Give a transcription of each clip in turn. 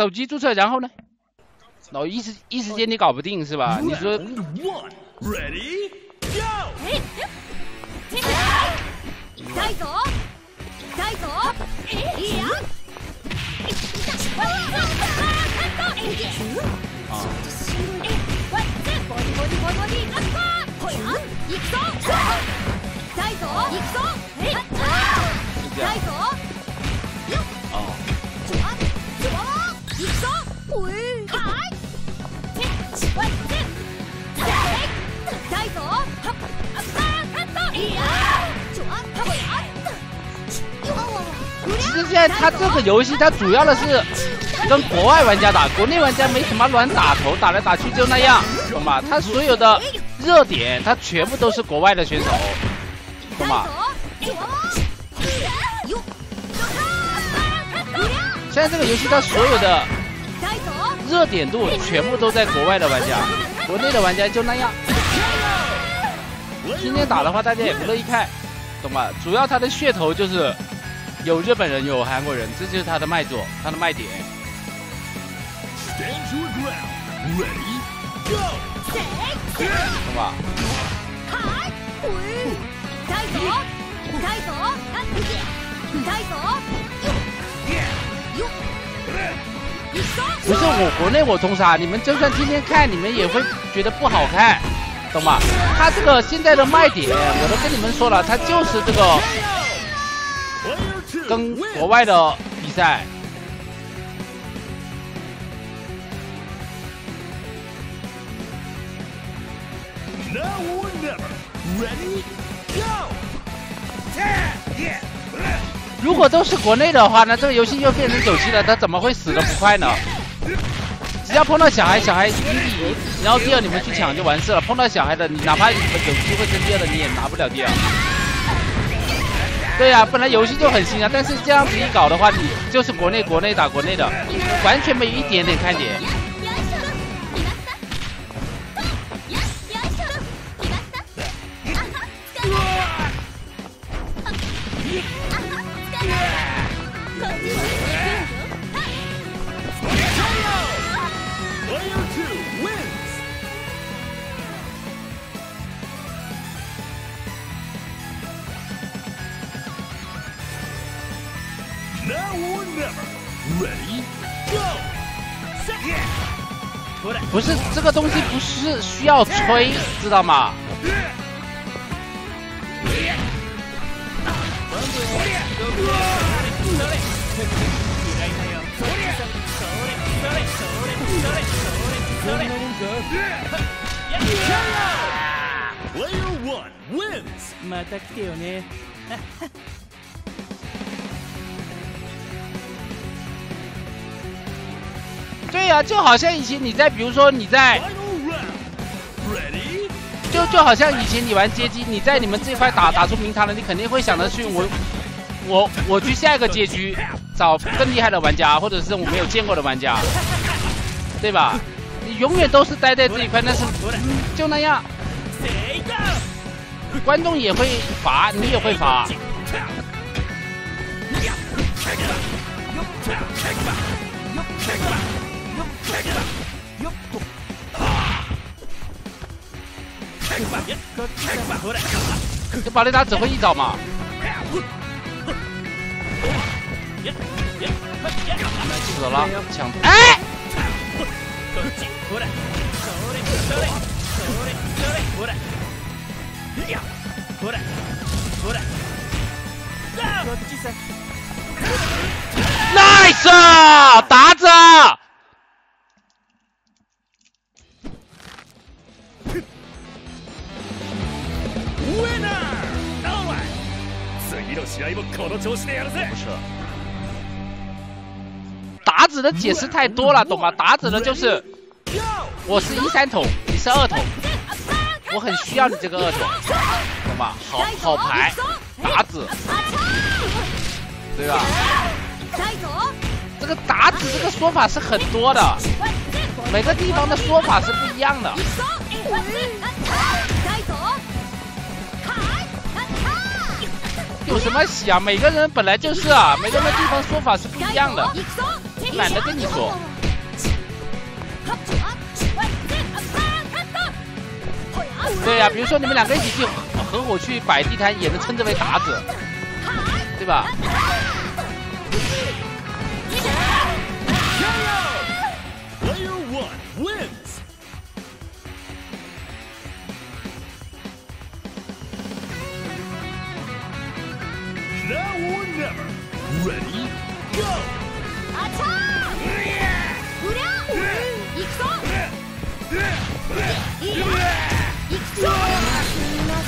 手机注册，然后呢？老一时一时间你搞不定是吧？你说。Ready go！くぞ在它这个游戏它主要的是跟国外玩家打，国内玩家没什么乱打头，打来打去就那样，懂吗？它所有的热点它全部都是国外的选手，懂吗？现在这个游戏它所有的热点度全部都在国外的玩家，国内的玩家就那样。今天打的话，大家也不乐意看，懂吧？主要它的噱头就是有日本人，有韩国人，这就是他的卖座，它的卖点。Stand your ground. Ready? Go! 懂吧？不是我国内我通杀，你们就算天天看，你们也会觉得不好看，懂吗？他这个现在的卖点，我都跟你们说了，他就是这个跟国外的比赛。如果都是国内的话呢，这个游戏又变成九七了，它怎么会死的不快呢？只要碰到小孩，小孩一比一，然后第二你们去抢就完事了。碰到小孩的，你哪怕你们有机会争第二的，你也拿不了第二。对呀、本来游戏就很新啊，但是这样子一搞的话，你就是国内国内打国内的，完全没有一点点看点。不是这个东西不是需要吹，知道吗？对呀、就好像以前你在，比如说你在，就就好像以前你玩街机，你在你们这块打打出名堂了，你肯定会想着去我我我去下一个街区找更厉害的玩家，或者是我没有见过的玩家，对吧？你永远都是待在这一块，但是就那样，观众也会罚，你也会罚。就保利达只会一招嘛。死了，抢哎！nice，次の試合もこの調子でやるぜ不。是，达子的解释太多了，懂吗？达子的就是 Go! 我是一三筒，你是二筒，我很需要你这个二筒，懂吗？好好牌，达子，对吧？这个达子这个说法是很多的，每个地方的说法是不一样的。 有什么喜啊？每个人本来就是啊，每个人的地方说法是不一样的。懒得跟你说。对呀，比如说你们两个一起去合伙去摆地摊，也能称之为打者，对吧？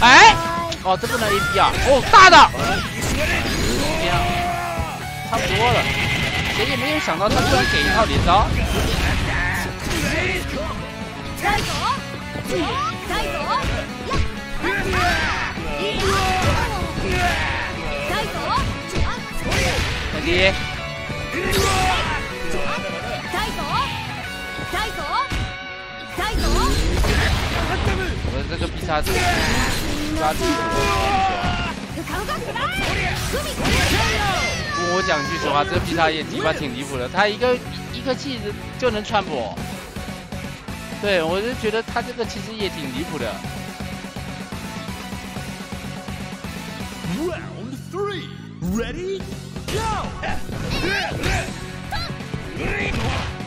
哎，哦，这不能 A P 啊！哦，大的，差不多了。谁也没有想到他突然给一套连招。再走，再走，再走，再见。这个必杀技，必杀技，不，我讲句实话，这个必杀也鸡巴挺离谱的，他一个一颗气就能穿破。对，我就觉得他这个其实也挺离谱的。Round three, ready, go!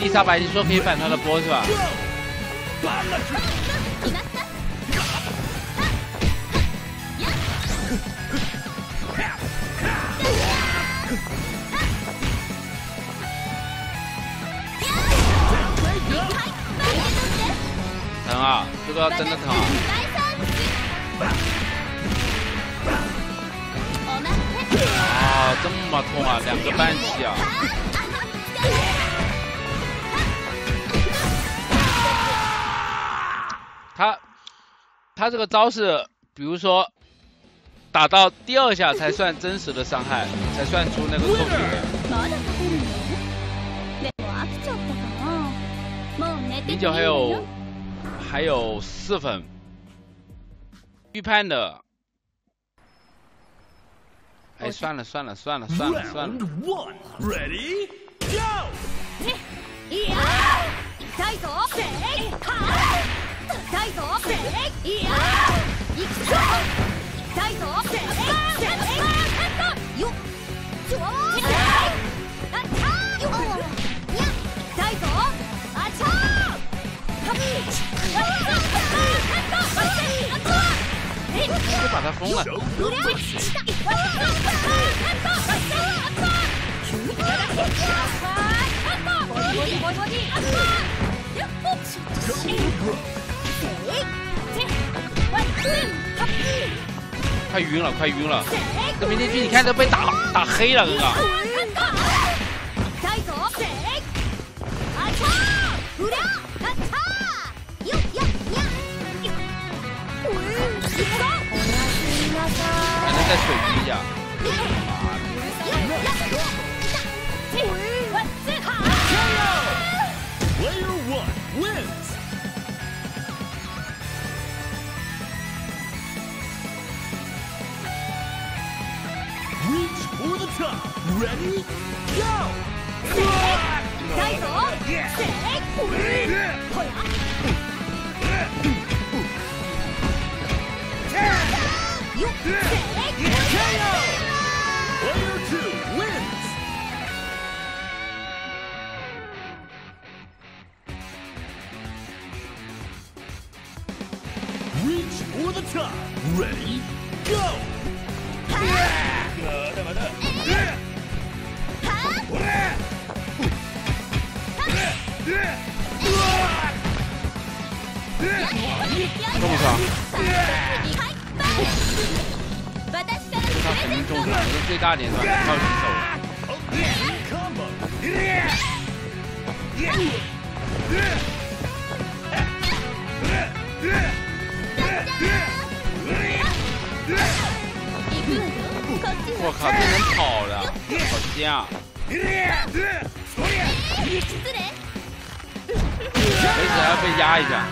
莉莎白，你说可以反他的波是吧？啊，这个真的疼啊！这么痛啊！两个半气啊！他他这个招式，比如说打到第二下才算真实的伤害，才算出那个痛点。零九还有还有四分。预判的，哎，算了算了算了算了算了。Ready go！再走，再走，再走。就把他封了。快晕了，快晕了！这明天君，你看都被打打黑了，哥哥。再水一下。Player one wins. Reach for the top. Ready? Go! 再走重不重？这他肯定重了，我是最大点的。我靠，这人跑了，好贱啊！事还要被压一下。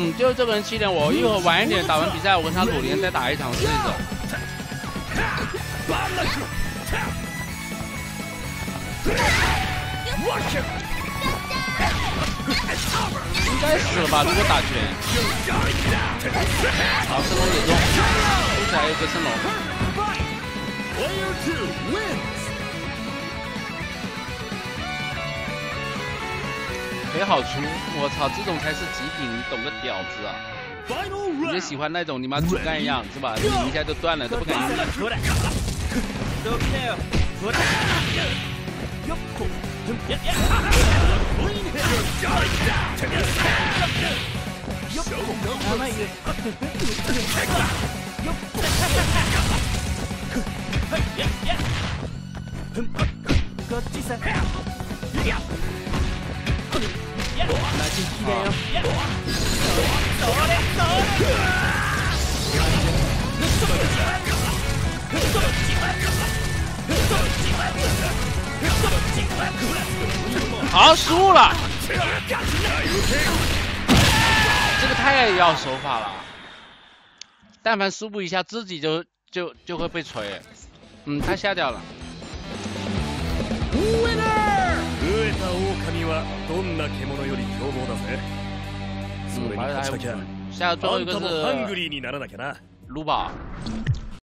嗯，就是这个人七点我，一会儿晚一点打完比赛，我跟他鲁连再打一场试一试。应该死了吧？如果打拳，好，升龙也中，出起来一个升龙。腿好粗，我操，这种才是极品，你懂个屌子啊你就喜欢那种你妈主干一样是吧？你赢一下就断了，都不敢赢。Let's go! 好，输了。这个太要手法了，但凡输不一下，自己就就就会被锤。嗯，他下掉了。飢えた狼はどんな獣より凶暴だぜそ嗯，れに反正还有勝ちたきゃ下最后一个あんたもハング是リーにならなきゃな卢宝，